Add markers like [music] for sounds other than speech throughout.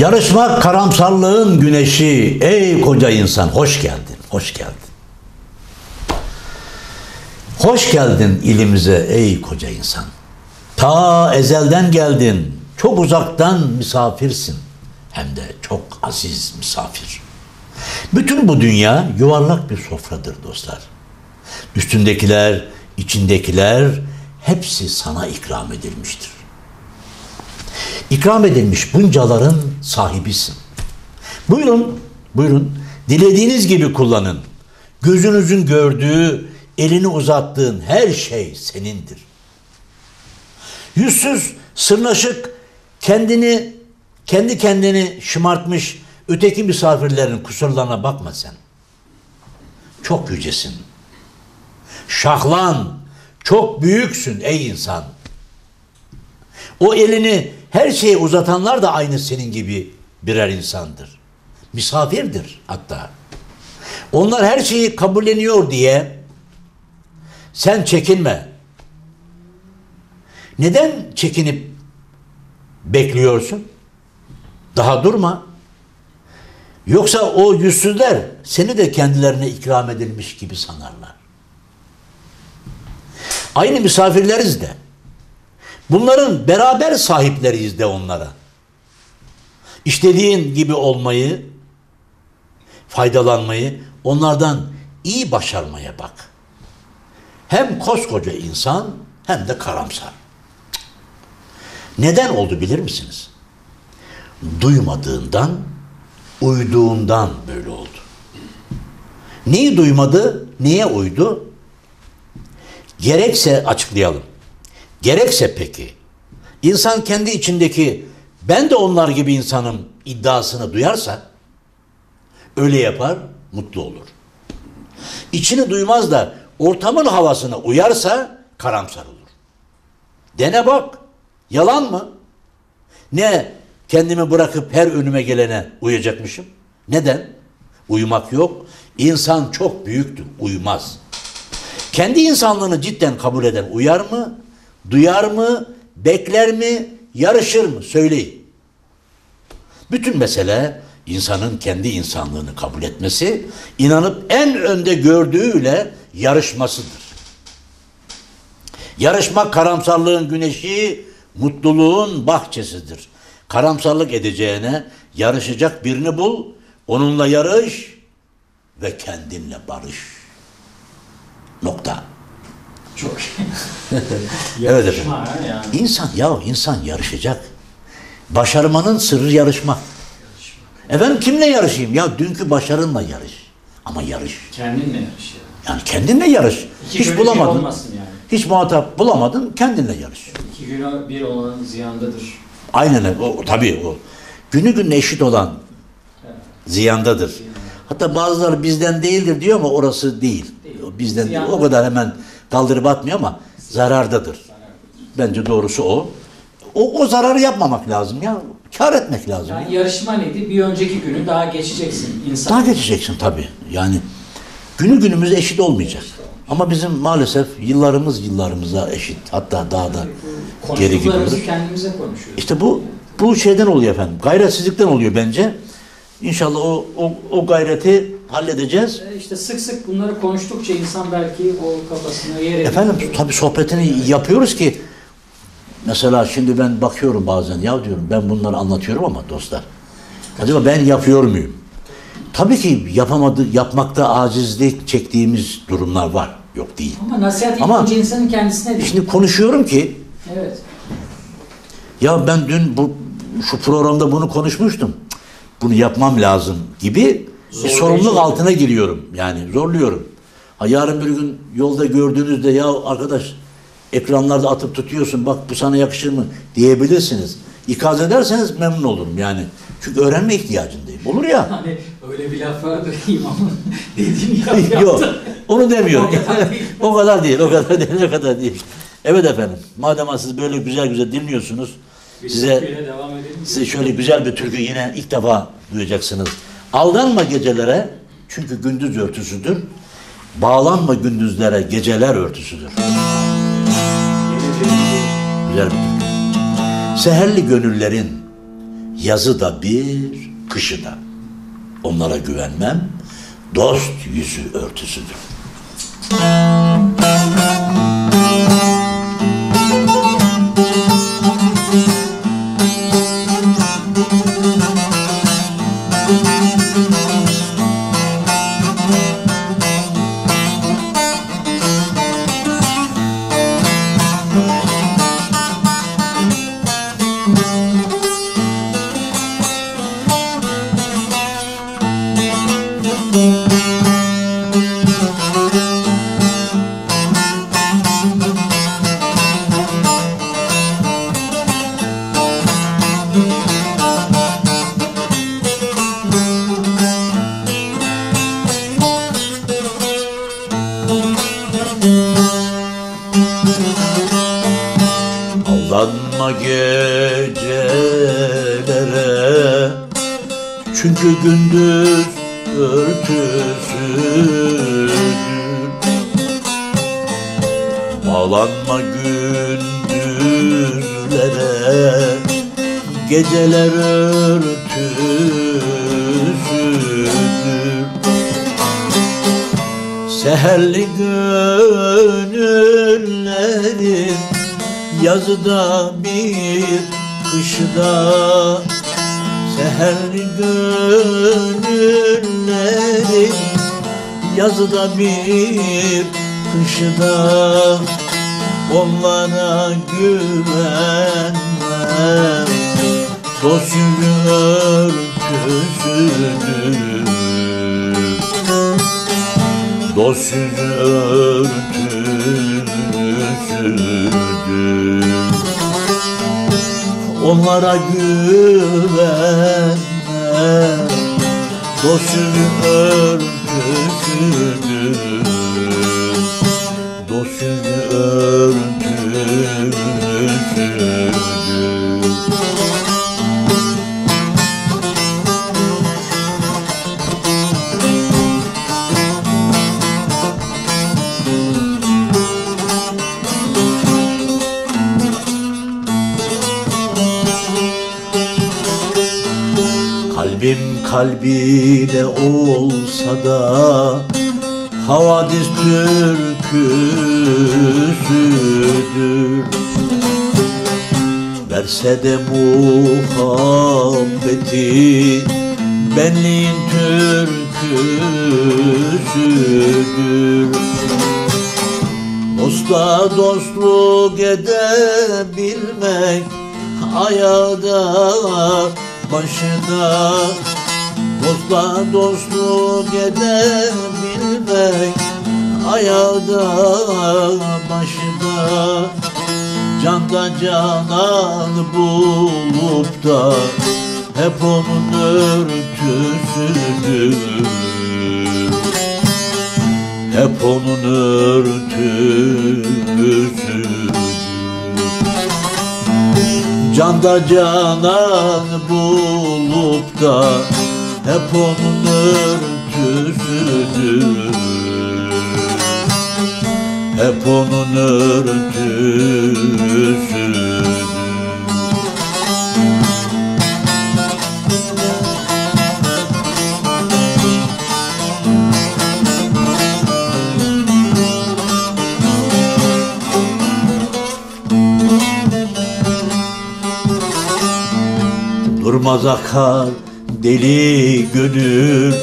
Yarışmak karamsarlığın güneşi. Ey koca insan hoş geldin, hoş geldin. Hoş geldin ilimize ey koca insan. Ta ezelden geldin, çok uzaktan misafirsin. Hem de çok aziz misafir. Bütün bu dünya yuvarlak bir sofradır dostlar. Üstündekiler, içindekiler hepsi sana ikram edilmiştir. İkram edilmiş buncaların sahibisin. Buyurun, buyurun. Dilediğiniz gibi kullanın. Gözünüzün gördüğü, elini uzattığın her şey senindir. Yüzsüz, sırnaşık, kendini, kendi kendini şımartmış öteki misafirlerin kusurlarına bakma sen. Çok yücesin. Şahlan, çok büyüksün ey insan. O elini her şeye uzatanlar da aynı senin gibi birer insandır. Misafirdir hatta. Onlar her şeyi kabulleniyor diye sen çekinme. Neden çekinip bekliyorsun? Daha durma. Yoksa o yüzsüzler seni de kendilerine ikram edilmiş gibi sanarlar. Aynı misafirleriz de. Bunların beraber sahipleriyiz de onlara. İstediğin gibi olmayı, faydalanmayı, onlardan iyi başarmaya bak. Hem koskoca insan hem de karamsar. Neden oldu bilir misiniz? Duymadığından, uyduğundan böyle oldu. Neyi duymadı, neye uydu? Gerekse açıklayalım. Gerekse peki insan kendi içindeki ben de onlar gibi insanım iddiasını duyarsa öyle yapar, mutlu olur. İçini duymaz da ortamın havasına uyarsa karamsar olur. Dene bak. Yalan mı? Ne kendimi bırakıp her önüme gelene uyacakmışım? Neden? Uyumak yok. İnsan çok büyüktür, uyumaz. Kendi insanlığını cidden kabul eden uyar mı? Duyar mı? Bekler mi? Yarışır mı? Söyleyin. Bütün mesele insanın kendi insanlığını kabul etmesi, inanıp en önde gördüğüyle yarışmasıdır. Yarışmak karamsarlığın güneşi, mutluluğun bahçesidir. Karamsarlık edeceğine yarışacak birini bul, onunla yarış ve kendinle barış. Nokta. Çok [laughs] Evet efendim. Yani. İnsan ya insan yarışacak. Başarmanın sırrı yarışmak. Efendim kimle yarışayım? Ya dünkü başarınla yarış. Ama yarış. Kendinle yarış ya. Yani kendinle yarış. İki Hiç bulamadın. yani. Hiç muhatap bulamadın kendinle yarış. İki günü bir olan ziyandadır. Aynen öyle. O, tabii o. Günü gününe eşit olan ziyandadır. Hatta bazıları bizden değildir diyor ama orası değil. Değil. O Bizden değil. O kadar hemen kaldırıp atmıyor ama zarardadır. Bence doğrusu o. O, o zararı yapmamak lazım ya. Kar etmek lazım. ya. Yani yarışma neydi? Bir önceki günü daha geçeceksin insan. Daha geçeceksin tabii. Yani günü günümüz eşit olmayacak. Ama bizim maalesef yıllarımız yıllarımıza eşit. Hatta daha da geri gidiyoruz. Kendimize konuşuyoruz. İşte bu bu şeyden oluyor efendim. Gayretsizlikten oluyor bence. İnşallah o, o, o gayreti halledeceğiz. E İşte sık sık bunları konuştukça insan belki o kafasına yer edip... Efendim tabii sohbetini yapıyoruz ki mesela şimdi ben bakıyorum bazen ya diyorum ben bunları anlatıyorum ama dostlar acaba ben yapıyor muyum? Tabii ki yapamadı, yapmakta acizlik çektiğimiz durumlar var. Yok değil. Ama nasihat ilk Ama- önce insanın kendisine değil. Şimdi konuşuyorum ki Evet. ya ben dün bu şu programda bunu konuşmuştum. Bunu yapmam lazım gibi bir Zorlayıcı sorumluluk oluyor. altına giriyorum. Yani zorluyorum. Ha yarın bir gün yolda gördüğünüzde ya arkadaş ekranlarda atıp tutuyorsun bak bu sana yakışır mı diyebilirsiniz. İkaz ederseniz memnun olurum yani. Çünkü öğrenme ihtiyacındayım. Olur ya. [laughs] Hani öyle bir laf vardır imamın [laughs] dediğini [laughs] yap Yok. Onu demiyorum. O kadar değil. o kadar değil. O kadar değil. O kadar değil. Evet efendim. Madem siz böyle güzel güzel dinliyorsunuz. Biz Size. Size şöyle güzel bir türkü yine ilk defa duyacaksınız. Aldanma gecelere çünkü gündüz örtüsüdür. Bağlanma gündüzlere geceler örtüsüdür. Güzel bir türkü. Seherli gönüllerin Yazı da bir, kışı da. Onlara güvenmem, dost yüzü örtüsüdür. Aldanma Çünkü gündüz örtüsüdür. Bağlanma gündüzlere Geceler örtüsüdür. Seherli gönüllerin Yazıda bir kışda Seherli gönüllerin Yazıda bir kışda Onlara güvenmem Dost yüzü örtüsüdür Dost yüzü örtüsüdür Onlara güvenme Dost yüzü örtüsüdür Dost Kalbim kalbiyle olsa da Havadis türküsüdür. Verse de muhabbeti Benliğin türküsüdür. Dosta dostluk edebilmek Ayağda başına Dostla dostluk edebilmek Ayağda başına Canda canan bulup da Hep onun örtüsüdür. Hep onun örtüsüdür. Canda canan bulup da Hep onun örtüsüdür Hep onun örtüsüdür Durmaz akar deli gönül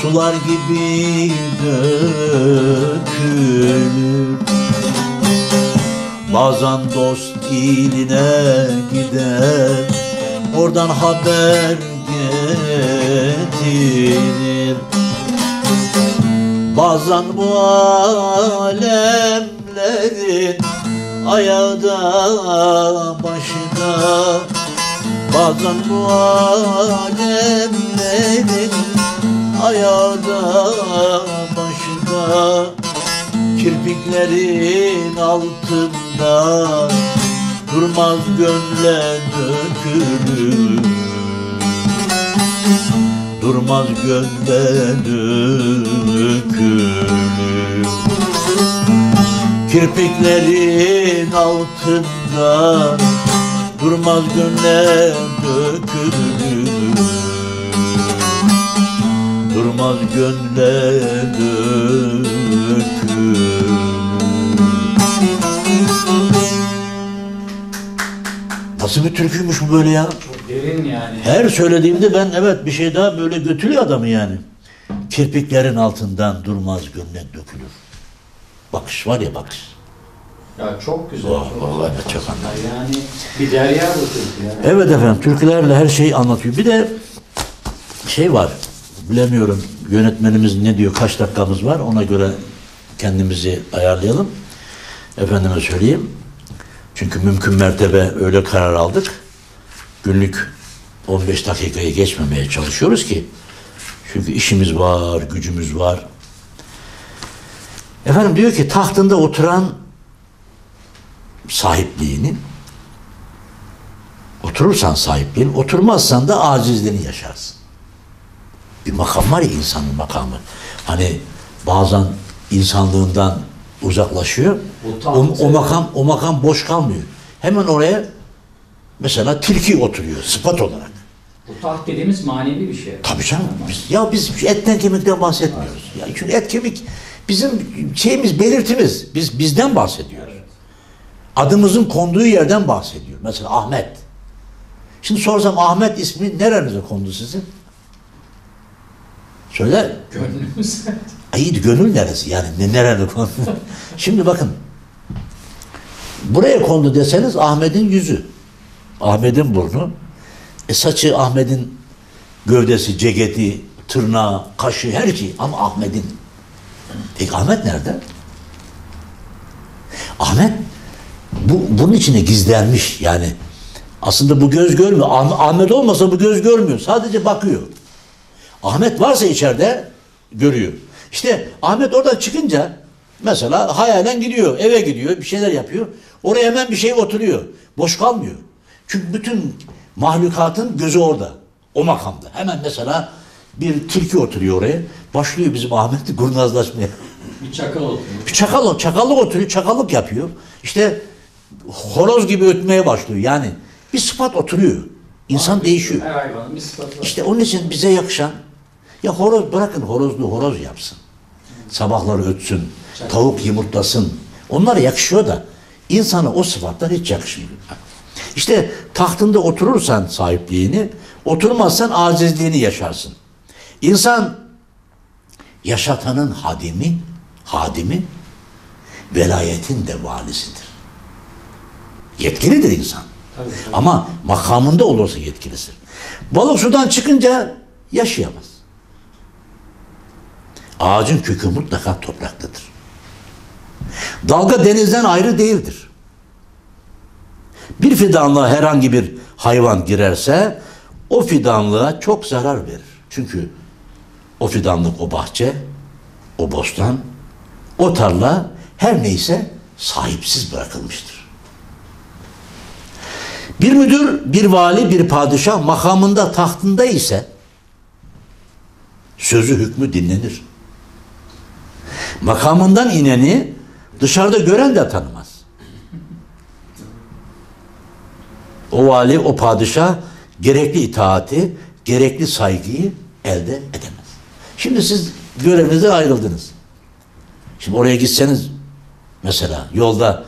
Sular gibi dökülür. Bazen dost iline gider Oradan haber getirir. Bazen bu alemlerin Ayağda başına Bazen bu alemlerin Ayağda başına Kirpiklerin altında Durmaz gönle dökülür. Durmaz gönle dökülür. Kirpiklerin altında durmaz gönle dökülür Durmaz gönle dökülür Nasıl bir türküymüş bu böyle ya? Çok derin yani. Her söylediğimde ben evet bir şey daha böyle götürüyor adamı yani. Kirpiklerin altından durmaz gömlek dökülür. Bakış var ya bakış. Ya çok güzel. Oh, çok vallahi güzel. çok anladım. Yani bir derya bu türkü yani. Evet efendim türkülerle her şeyi anlatıyor. Bir de şey var bilemiyorum yönetmenimiz ne diyor kaç dakikamız var ona göre kendimizi ayarlayalım. Efendime söyleyeyim. Çünkü mümkün mertebe öyle karar aldık. Günlük 15 dakikayı geçmemeye çalışıyoruz ki. Çünkü işimiz var, gücümüz var. Efendim diyor ki tahtında oturan sahipliğini Oturursan sahipliğin, oturmazsan da acizliğini yaşarsın. Bir makam var ya insanın makamı. Hani bazen insanlığından uzaklaşıyor. O, taht- o makam o makam boş kalmıyor. Hemen oraya mesela tilki oturuyor sıfat olarak. Bu taht dediğimiz manevi bir şey. Tabii canım. Biz, ya biz etten kemikten bahsetmiyoruz. Ya çünkü et kemik bizim şeyimiz, belirtimiz. Biz bizden bahsediyoruz. Adımızın konduğu yerden bahsediyor. Mesela Ahmet. Şimdi sorsam Ahmet ismi nerenize kondu sizin? Söyle. Gönlümüz. İyi gönül neresi yani ne nerede kondu? [laughs] Şimdi bakın. Buraya kondu deseniz Ahmet'in yüzü. Ahmet'in burnu. E saçı Ahmet'in gövdesi, ceketi, tırnağı, kaşı, her şey ama Ahmet'in. Peki Ahmet nerede? Ahmet bu, bunun içine gizlenmiş yani. Aslında bu göz görmüyor. Ah- Ahmet olmasa bu göz görmüyor. Sadece bakıyor. Ahmet varsa içeride görüyor. İşte Ahmet oradan çıkınca mesela hayalen gidiyor, eve gidiyor, bir şeyler yapıyor. Oraya hemen bir şey oturuyor. Boş kalmıyor. Çünkü bütün mahlukatın gözü orada. O makamda. Hemen mesela bir tilki oturuyor oraya. Başlıyor bizim Ahmet'i kurnazlaşmaya. Bir çakal oturuyor. Bir çakal, çakallık oturuyor, çakallık yapıyor. İşte horoz gibi ötmeye başlıyor. Yani bir sıfat oturuyor. İnsan değişiyor. Her hayvanın bir sıfatı var. İşte onun için bize yakışan ya horoz bırakın horozlu horoz yapsın. Sabahları ötsün, tavuk yumurtlasın. Onlara yakışıyor da insana o sıfatlar hiç yakışmıyor. İşte tahtında oturursan sahipliğini, oturmazsan acizliğini yaşarsın. İnsan yaşatanın hadimi, hadimi, velayetin de valisidir. Yetkilidir insan. Ama makamında olursa yetkilisin. Balık sudan çıkınca yaşayamaz. Ağacın kökü mutlaka topraktadır. Dalga denizden ayrı değildir. Bir fidanlığa herhangi bir hayvan girerse o fidanlığa çok zarar verir. Çünkü o fidanlık, o bahçe, o bostan, o tarla her neyse sahipsiz bırakılmıştır. Bir müdür, bir vali, bir padişah makamında tahtında ise sözü hükmü dinlenir. Makamından ineni dışarıda gören de tanımaz. O vali, o padişah gerekli itaati, gerekli saygıyı elde edemez. Şimdi siz görevinize ayrıldınız. Şimdi oraya gitseniz mesela yolda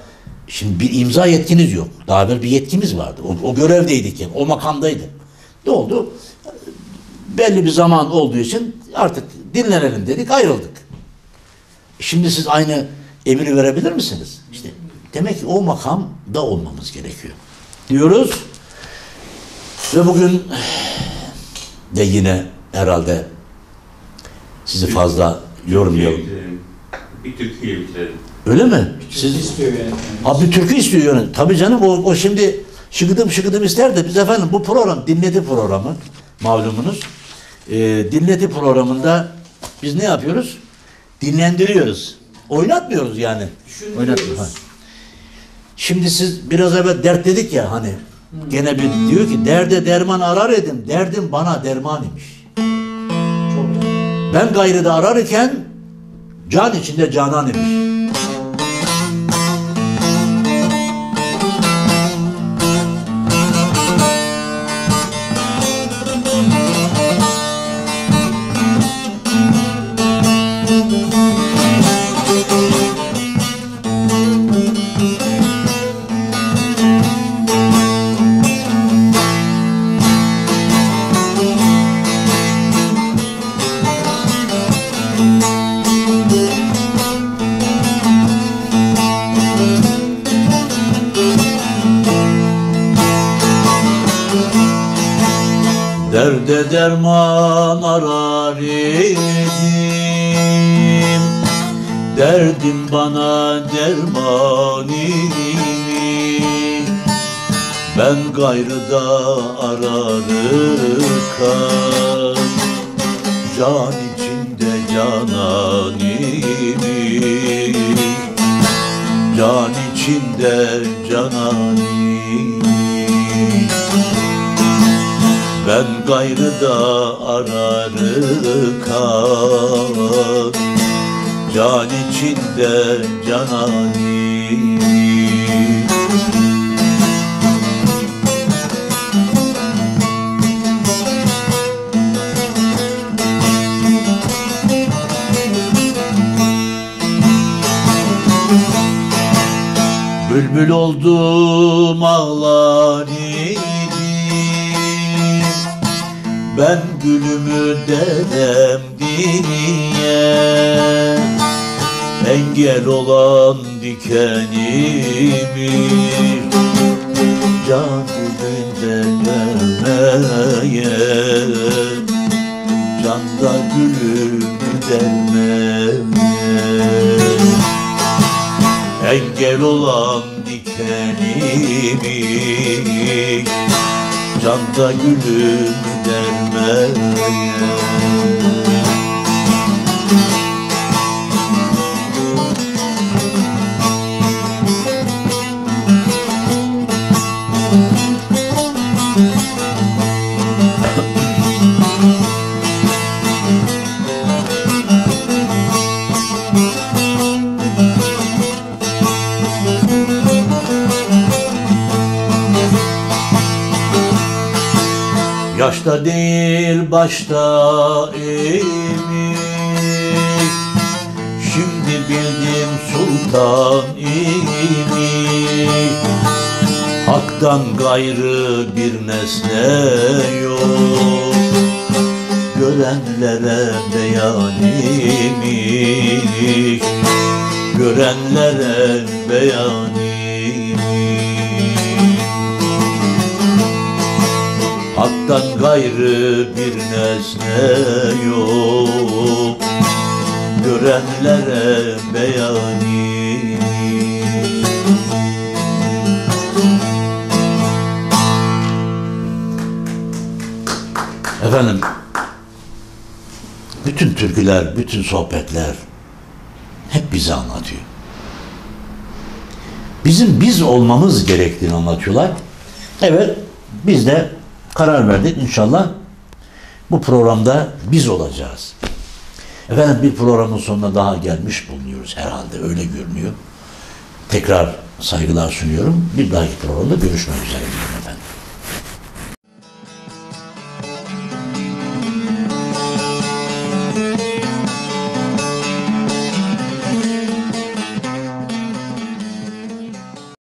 şimdi bir imza yetkiniz yok. Daha evvel bir yetkimiz vardı. O, o görevdeydik yani. O makamdaydı. Ne oldu? Belli bir zaman olduğu için artık dinlenelim dedik ayrıldık. Şimdi siz aynı emri verebilir misiniz? İşte demek ki o makamda olmamız gerekiyor. Diyoruz. Ve bugün de yine herhalde sizi fazla yormayalım. Bir türküyle bitirelim. Öyle mi? Siz istiyor yani. Abi türkü istiyor yani. Tabii canım o, o şimdi şıkıdım şıkıdım ister de biz efendim bu program dinleti programı malumunuz. Ee, dinleti programında biz ne yapıyoruz? Dinlendiriyoruz. Oynatmıyoruz yani. Oynatmıyoruz. Şimdi siz biraz evvel dert dedik ya hani gene bir diyor ki derde derman arar edim. Derdim bana derman imiş. Çok Ben gayrıda arar iken can içinde canan imiş. Derde derman arar idim Derdim bana derman idim. Ben gayrıda ararken Can içinde canan idim. Can içinde canan ben gayrı da ararken Can içinde canani Bülbül oldum ağlar ben gülümü dedem diye Engel olan dikenimi Can gülünde görmeye Canda gülümü dermeye Engel olan dikenimi Canda gülüm dermeye Yaşta değil başta emiş Şimdi bildim sultan imiş Hak'tan gayrı bir nesne yok. Görenlere beyan imiş. Görenlere beyan imiş Hak'tan gayrı bir nesne yok Görenlere beyani Efendim bütün türküler, bütün sohbetler hep bize anlatıyor. Bizim biz olmamız gerektiğini anlatıyorlar. Evet, biz de karar verdik inşallah. Bu programda biz olacağız. Efendim bir programın sonuna daha gelmiş bulunuyoruz herhalde öyle görünüyor. Tekrar saygılar sunuyorum. Bir dahaki programda görüşmek üzere efendim.